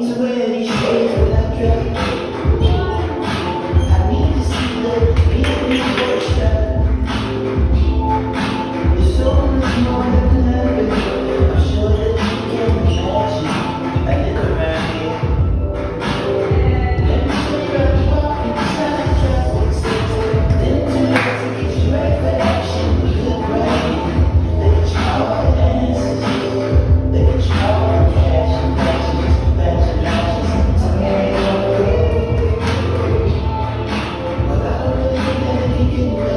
into any shape that Yeah.